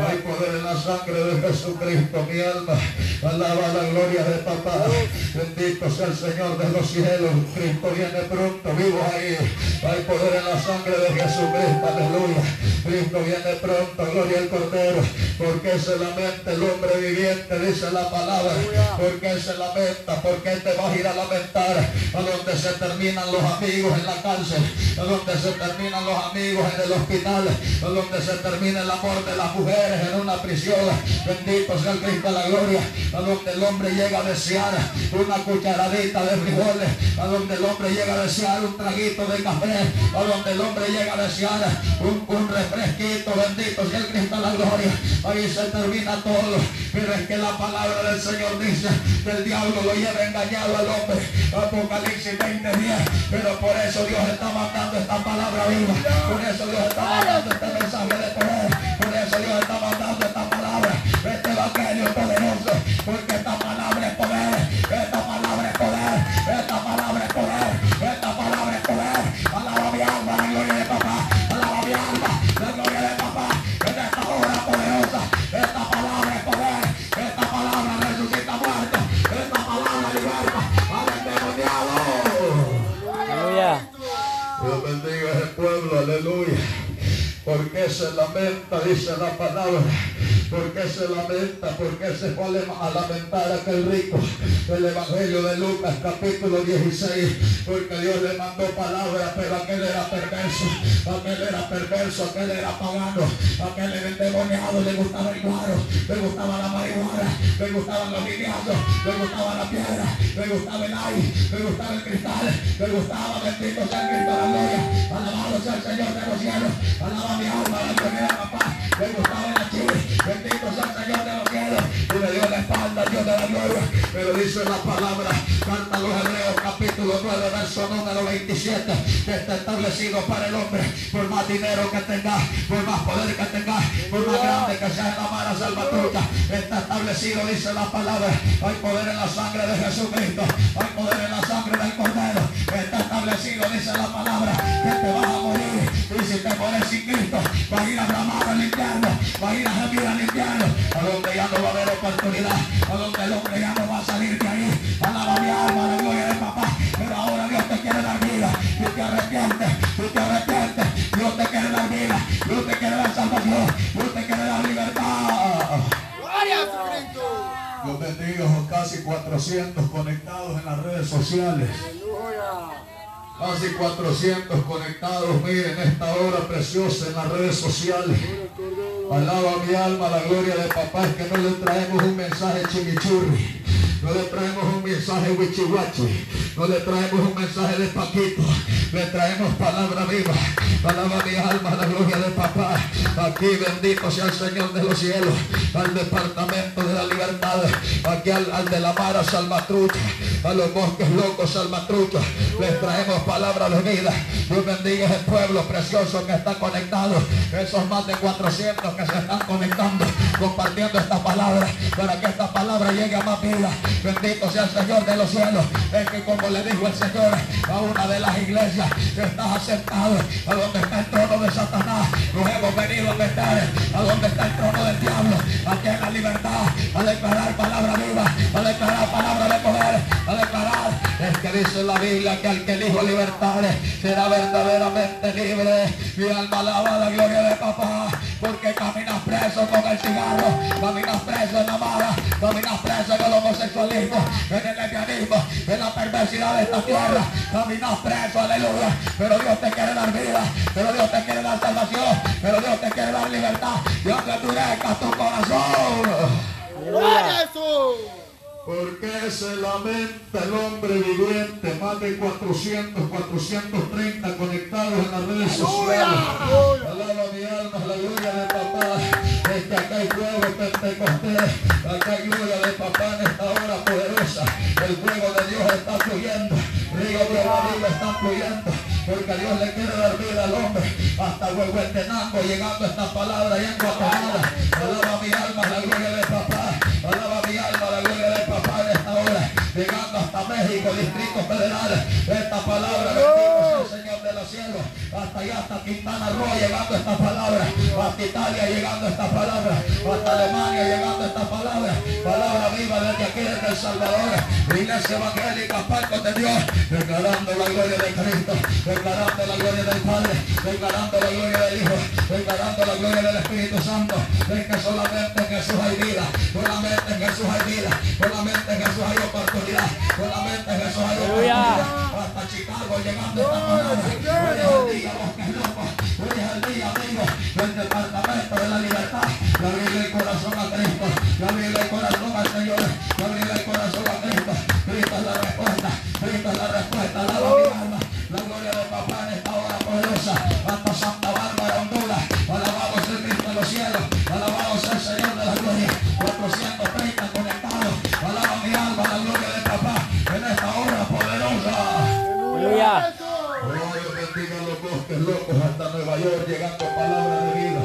Hay poder en la sangre de Jesucristo, mi alma. Alaba la gloria de papá. Bendito sea el Señor de los cielos. Cristo viene pronto, vivo ahí. Hay poder en la sangre de Jesucristo, aleluya. Cristo viene pronto, gloria al Cordero. Porque se lamenta el hombre viviente, dice la palabra. Porque se lamenta, porque te vas a ir a lamentar a donde se terminan los amigos en la cárcel, a donde se terminan los amigos en el hospital, a donde se termina el amor de las mujeres en una prisión. Bendito sea el Cristo de la gloria, a donde el hombre llega a desear una cucharadita de frijoles, a donde el hombre llega a desear un traguito de café, a donde el hombre llega a desear un, un refresquito, bendito sea el Cristo de la gloria. Ahí se termina todo, pero es que la palabra del Señor dice que el diablo lo lleva engañado al hombre. Apocalipsis 20, 10. Pero por eso Dios está mandando esta palabra viva. Por eso Dios está mandando este mensaje de poder. Por eso Dios está mandando esta palabra, este evangelio poderoso. ¿Por qué se lamenta? Dice la palabra. ¿Por qué se lamenta? ¿Por qué se fue a lamentar aquel rico? El Evangelio de Lucas, capítulo 16. Porque Dios le mandó palabra, pero aquel era perverso. Aquel era perverso, aquel era pagano. Aquel era endemoniado, le gustaba el guaro, le gustaba la marihuana, le gustaban los lineazos, le gustaba la piedra, le gustaba el aire, le gustaba el cristal, le gustaba, bendito sea el Cristo la gloria. Alabado sea el Señor de los cielos. Alaba mi alma, la de papá. Gustaba el achir, bendito sea Señor de los cielos. Y le dio la espalda al Dios de la gloria. Pero dice la palabra, carta a los Hebreos, capítulo 9, verso número 27, que está establecido para el hombre, por más dinero que tenga, por más poder que tenga, por más grande que sea la mala salvatrucha, está establecido, dice la palabra, hay poder en la sangre de Jesucristo, hay poder en la sangre del Cordero, está establecido, dice la palabra, que te vas a morir, Dice usted por el sin Cristo va a ir a bramar al infierno, va a ir a gemir al infierno, a donde ya no va a haber oportunidad, a donde el hombre ya no va a salir de ahí. Alaba mi alma, la gloria de papá. Pero ahora Dios te quiere dar vida. Tú te arrepientes, tú te arrepientes. Dios te quiere dar vida, Dios te quiere dar salvación, Dios te quiere dar libertad. Gloria a Cristo. Los bendigo, casi 400 conectados en las redes sociales. Casi 400 conectados, miren, esta hora preciosa en las redes sociales. Alaba mi alma la gloria de papá, es que no le traemos un mensaje chimichurri. No le traemos un mensaje wichihuachi. Le traemos un mensaje de Paquito. Le traemos palabra viva. Alaba mi alma la gloria de papá. Aquí bendito sea el Señor de los cielos. Al departamento de la libertad. Aquí al, al de la Mara Salvatrucha. A los bosques locos Salvatrucha. Les traemos palabra de vida. Dios bendiga ese pueblo precioso que está conectado. Esos más de 400 que se están conectando. Compartiendo esta palabra. Para que esta palabra llegue a más vida. Bendito sea el Señor de los cielos. Es que como le dijo el Señor a una de las iglesias que estás acercado a donde está el trono de Satanás. Nos hemos venido a meter a donde está el trono del diablo. Aquí en la libertad. A declarar palabra viva. A declarar palabra de poder. A declarar. Es que dice la Biblia que al que el Hijo libertare será verdaderamente libre. Mi alma alaba la gloria de papá. Porque caminas preso con el cigarro. Caminas preso en la mala. Caminas preso en el homosexualismo. En el lesbianismo. En la perversidad de esta tierra. Caminas preso, aleluya. Pero Dios te quiere dar vida. Pero Dios te quiere dar salvación. Pero Dios te quiere dar libertad. Dios te endurezca tu corazón. ¡Gloria a Jesús! ¿Por qué se lamenta el hombre viviente? Más de 400, 430 conectados en las redes sociales. Alaba mi alma, la. Hay fuego pentecostés. Acá gloria de papá en esta hora poderosa. El fuego de Dios está fluyendo. Río vida está fluyendo. Porque Dios le quiere dar vida al hombre. Hasta Huehuetenango llegando esta palabra y en Guatemala. Alaba mi alma, la gloria de papá. México, Distrito Federal. Esta palabra, bendito sea el Señor de los cielos. Hasta allá, hasta Quintana Roo llegando esta palabra. Hasta Italia llegando esta palabra. Hasta Alemania llegando esta palabra. Palabra viva desde aquí, desde El Salvador. Iglesia evangélica, palco de Dios. Declarando la gloria de Cristo. Declarando la gloria del Padre. Declarando la gloria del Hijo. Declarando la gloria del Espíritu Santo. Es que solamente en Jesús hay vida. Solamente en Jesús hay vida. Solamente en Jesús hay oportunidad. Solamente. Hasta Chicago llegando esta. Hoy es el día, bosques locos. Hoy es el día, amigos, del departamento de la libertad. De abrirle el corazón a Cristo. De abrirle el corazón al Señor. De abrirle el corazón a Cristo. Cristo es la respuesta. Cristo es la respuesta. Gloria de papá en esta hora poderosa. Hasta Santa locos hasta Nueva York, llegando palabra de vida.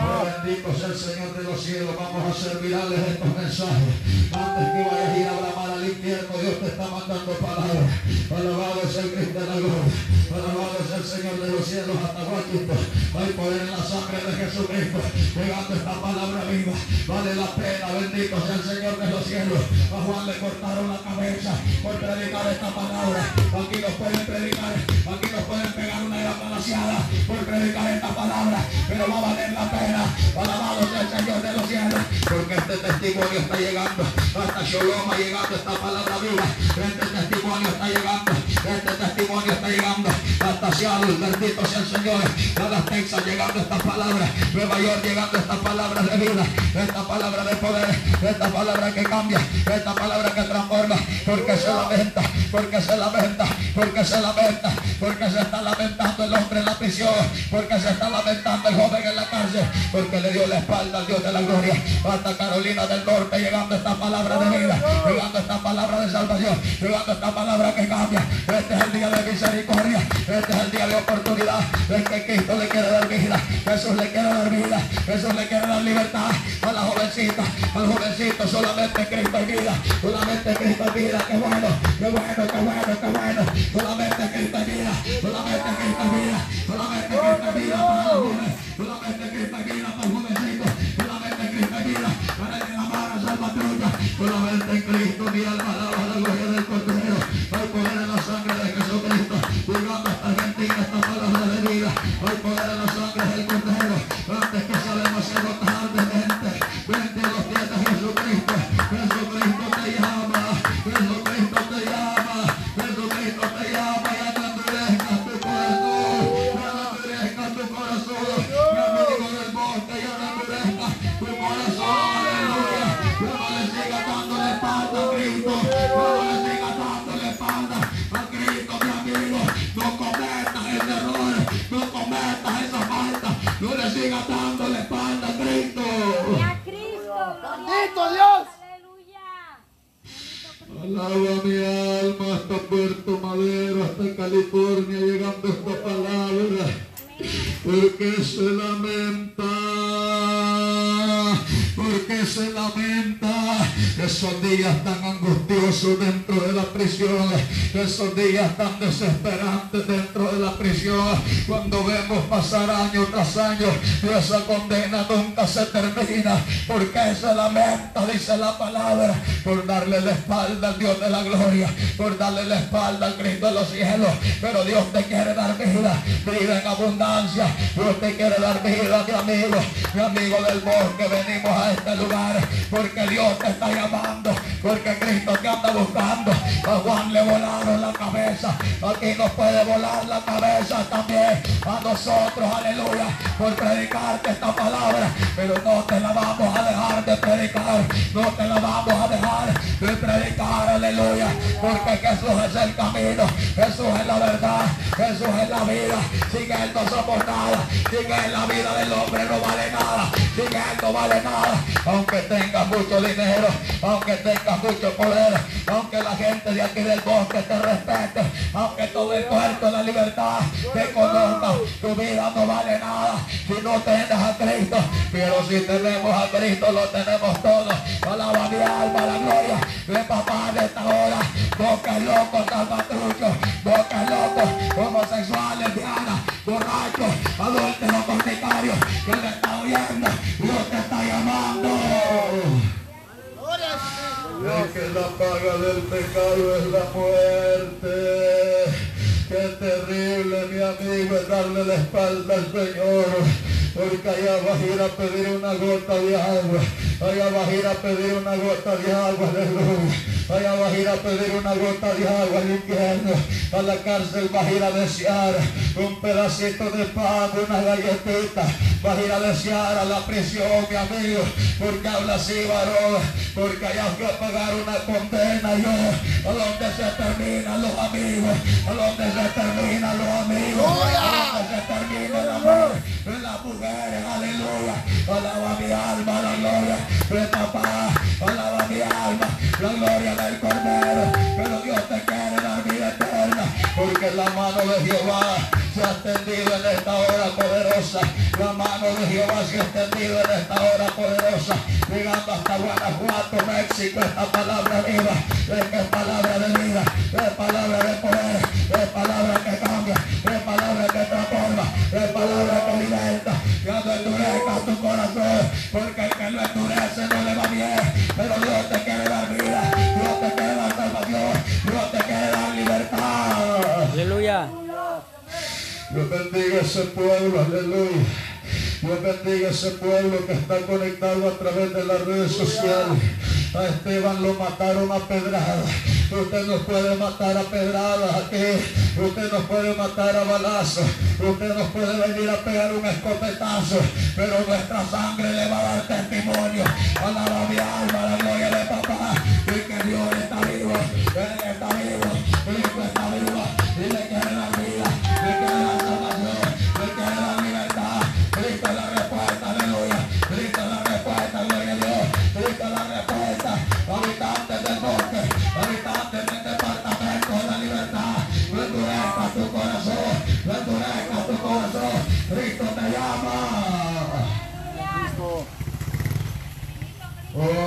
Oh, bendito sea el Señor de los cielos. Vamos a hacer virales estos mensajes. Antes que vayas a ir a bramar al infierno, Dios te está mandando palabra. Alabado es el Cristo de la gloria. Alabado es el Señor de los cielos hasta Washington. Hay poder en la sangre de Jesucristo. Llegando esta palabra viva. Vale la pena, bendito sea el Señor de los cielos. A Juan le cortaron la cabeza por predicar esta palabra. Aquí nos pueden predicar, predicar esta palabra. Pero va a valer la pena. Alabado sea el Señor de los cielos. Porque este testimonio está llegando. Hasta Sholoma llegando esta palabra viva. Este testimonio está llegando. Este testimonio está llegando. Hasta Seattle, bendito sea el Señor. Dallas, Texas llegando esta palabra. Nueva York llegando esta palabra de vida. Esta palabra de poder. Esta palabra que cambia. Esta palabra que transforma. Porque se lamenta. Porque se lamenta. Porque se lamenta. Porque se está lamentando el hombre en la prisión. Porque se está lamentando el joven en la cárcel. Porque le dio la espalda al Dios de la gloria. Hasta Carolina del Norte llegando esta palabra de vida. Llegando esta palabra de salvación. Llegando esta palabra que cambia. Este es el día de misericordia. Este es el día de oportunidad. Es que Cristo le quiere dar vida. Jesús le quiere dar vida. Jesús le quiere dar libertad a la jovencita. Al jovencito solamente Cristo hay vida. Solamente Cristo hay vida. Qué bueno. Qué bueno, qué bueno, qué bueno. Solamente Cristo hay vida. Solamente Cristo hay vida. Solamente Cristo hay vida para los. Solamente Cristo hay vida para jovencito. Solamente Cristo hay vida para el de la mano salvatrucha. Solamente en Cristo mi alma la gloria del Cordero. Hay poder en la sangre de Jesucristo. Llegando hasta Argentina esta palabra de vida. Hay poder en Bendito Dios. Alaba mi alma hasta Puerto Madero, hasta California, llegando esta palabra. Porque se lamenta, porque se lamenta esos días tan angustiosos dentro de la prisión, esos días tan desesperantes dentro de la prisión, cuando vemos pasar año tras año esa condena nunca se termina, porque se lamenta, dice la palabra, por darle la espalda al Dios de la gloria, por darle la espalda al Cristo de los cielos, pero Dios te quiere dar vida, vida en abundancia, Dios te quiere dar vida, mi amigo, mi amigo del bosque, venimos a este lugar, porque Dios te está llamando, porque Cristo te anda buscando, a Juan le volaron la cabeza, aquí nos puede volar la cabeza también, a nosotros, aleluya, por predicarte esta palabra, pero no te la vamos a dejar de predicar, no te la vamos a dejar de predicar, aleluya, porque Jesús es el camino, Jesús es la verdad, Jesús es la vida, sin Él no somos nada, sin Él la vida del hombre no vale nada, sin Él no vale nada, aunque tengas mucho dinero, aunque tengas mucho poder, aunque la gente de aquí del bosque te respete, aunque todo el puerto de la libertad te conozca, tu vida no vale nada si no tienes a Cristo, pero si tenemos a Cristo lo tenemos todo, alaba mi alma la gloria de papá de esta hora, bocas locos, salvatruchos, bocas locos, homosexuales, diana, borrachos, adúlteros, fornicarios, que le está oyendo, Dios te está llamando. Es que la paga del pecado es la muerte. Qué terrible, mi amigo, es darle la espalda al Señor. Porque allá vas a ir a pedir una gota de agua. Allá vas a ir a pedir una gota de agua, aleluya. Allá vas a ir a pedir una gota de agua al infierno. A la cárcel vas a ir a desear un pedacito de pan, una galletita. Vas a ir a desear a la prisión, mi amigo. Porque habla así, varón. Porque allá fui a pagar una condena yo. A donde se terminan los amigos. A donde se terminan los amigos. A se termina aleluya. Alaba mi alma, la gloria de papá. Alaba mi alma, la gloria del Cordero. Pero Dios te quiere dar vida eterna. Porque la mano de Jehová se ha extendido en esta hora poderosa. La mano de Jehová se ha extendido en esta hora poderosa. Llegando hasta Guanajuato, México, esta palabra viva. Es que es palabra de vida, es palabra de poder, es palabra que cambia, es palabra que es palabra que liberta. Ya no endurezca tu corazón, porque el que lo endurece no le va bien. Pero Dios te quiere dar vida, Dios te quiere dar salvación, Dios te quiere dar libertad. Aleluya. Dios bendiga ese pueblo, aleluya. Dios bendiga ese pueblo que está conectado a través de las redes sociales. A Esteban lo mataron a pedrada. Usted nos puede matar a pedradas aquí. Usted nos puede matar a balazos. Usted nos puede venir a pegar un escopetazo. Pero nuestra sangre le va a dar testimonio. Alaba mi alma, la gloria de papá. Y que Dios está vivo.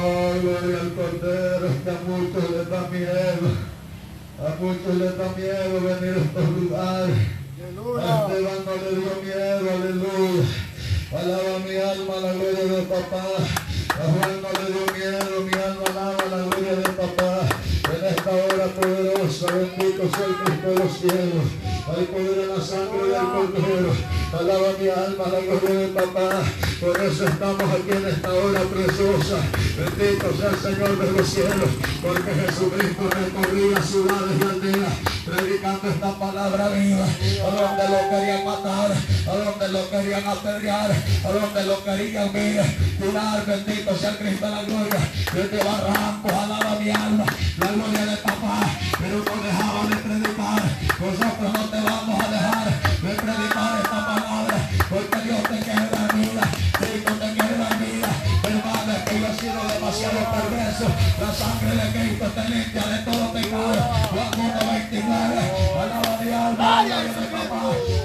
Oh, gloria al Cordero, que a muchos les da miedo. A muchos les da miedo venir a estos lugares. A Esteban no le dio miedo, aleluya. Alaba mi alma la gloria de papá. A Juan no le dio miedo, mi alma alaba la gloria de papá. En esta hora poderosa, bendito sea el Cristo de los cielos. Hay poder en la sangre del Cordero. Alaba mi alma la gloria de papá. Por eso estamos aquí en esta hora preciosa. Bendito sea el Señor de los cielos. Porque Jesucristo recorría ciudades y aldeas predicando esta palabra viva. A donde lo querían matar, a donde lo querían apedrear, a donde lo querían mirar, tirar. Bendito sea Cristo la gloria. Desde barranco, alaba mi alma, la gloria de papá. Pero no dejaba de predicar. Nosotros no te vamos a dejar Cristo te limpia de todo pecado. Juan 1.29. Alaba mi alma.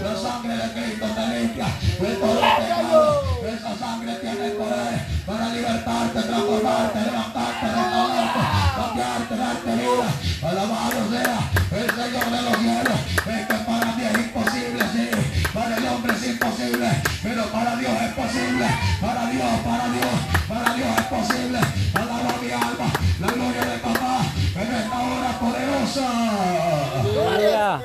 La sangre de Cristo te limpia de todo pecado. Esa sangre tiene poder para libertarte, transformarte, levantarte, restaurarte, cambiarte, darte vida. Alabado sea el Señor de los cielos. Es que para mí es imposible, sí. Para el hombre es imposible, pero para Dios es posible. Para Dios, para Dios Aleluya.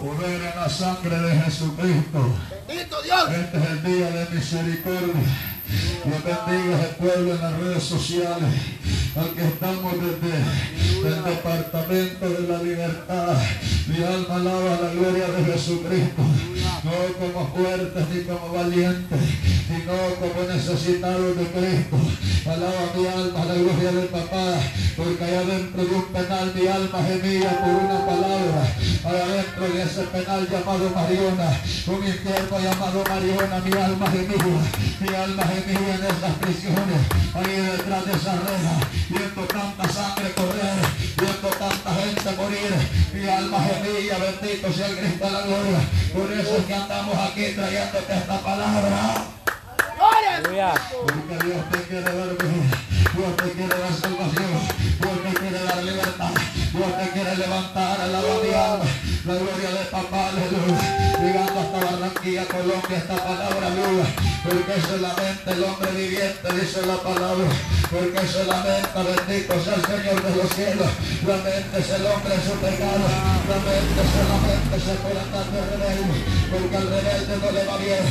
Poder en la sangre de Jesucristo. Bendito Dios. Este es el día de misericordia. Dios bendiga el pueblo en las redes sociales. Aquí estamos desde el departamento de la libertad. Mi alma alaba la gloria de Jesucristo. No como fuertes ni como valientes, sino como necesitados de Cristo. Alaba mi alma la gloria del papá. Porque allá dentro de un penal mi alma gemía por una palabra. Allá dentro de ese penal llamado Mariona. Un infierno llamado Mariona. Mi alma gemía. Mi alma gemía en esas prisiones. Ahí detrás de esa reja. Viendo tanta sangre correr. Tanta gente morir. Mi alma gemía. Bendito sea el Cristo de la gloria. Por eso es que andamos aquí trayéndote esta palabra. Porque Dios te quiere dar vida, Dios te quiere dar salvación, Dios te quiere dar libertad, Dios te quiere levantar a la mi alma, la gloria de papá, aleluya, llegando hasta Barranquilla, Colombia, esta palabra, aleluya, porque solamente el hombre viviente dice la palabra, porque solamente bendito sea el Señor de los cielos, la mente es el hombre en su pecado, la mente solamente se puede andar de rebelde, porque al rebelde no le va bien,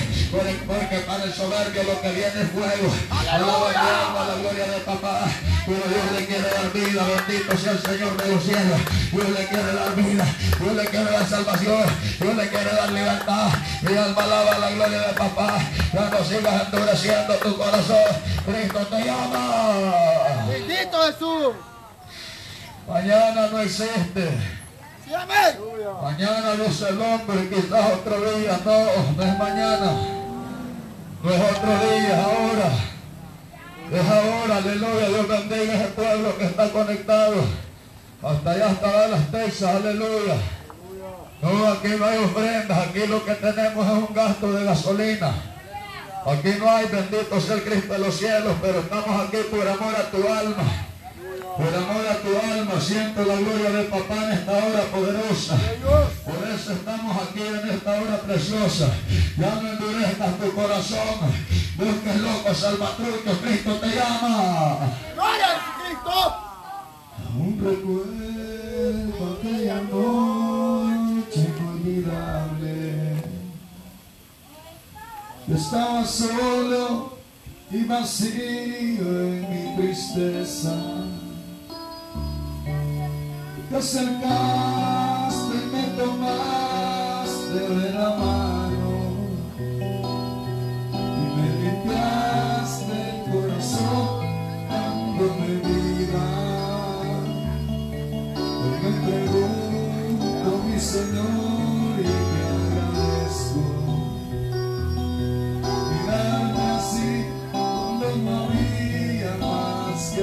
porque para el soberbio lo que viene es fuego. Alaba mi la gloria de papá. Pero Dios le quiere dar vida, bendito sea el Señor de los cielos. Dios le quiere dar vida, Dios le quiere dar salvación, Dios le quiere dar libertad. Mi alma alaba la gloria de papá. Ya no sigas endureciendo tu corazón. Cristo te llama. Bendito Jesús. Mañana no existe. Sí, amén. Mañana no es el hombre, quizás otro día. No, no es mañana. No es otro día, es ahora. Es ahora, aleluya. Dios bendiga a ese pueblo que está conectado. Hasta allá, hasta Dallas, Texas, aleluya. No, aquí no hay ofrendas, aquí lo que tenemos es un gasto de gasolina. Aquí no hay, bendito sea el Cristo de los cielos, pero estamos aquí por amor a tu alma. Por amor a tu alma, siento la gloria de papá en esta hora poderosa. Por eso estamos aquí en esta hora preciosa. Ya no endurezcas tu corazón. Busques loco, salvatrucho, Cristo te llama. Gloria a Jesucristo. Un recuerdo aquella noche estaba solo y vacío en mi tristeza. Te acercaste y me tomaste de la mano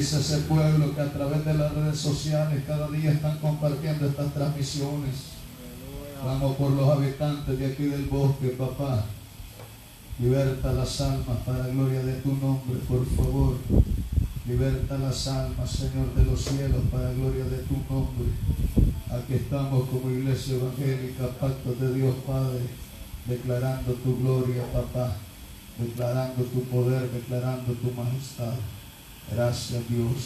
bendice ese pueblo que a través de las redes sociales cada día están compartiendo estas transmisiones. Vamos por los habitantes de aquí del bosque, papá. Liberta las almas para la gloria de tu nombre, por favor. Liberta las almas, Señor de los cielos, para la gloria de tu nombre. Aquí estamos como iglesia evangélica, pacto de Dios Padre, declarando tu gloria, papá, declarando tu poder, declarando tu majestad. Graças a Deus.